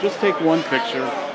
just take one picture.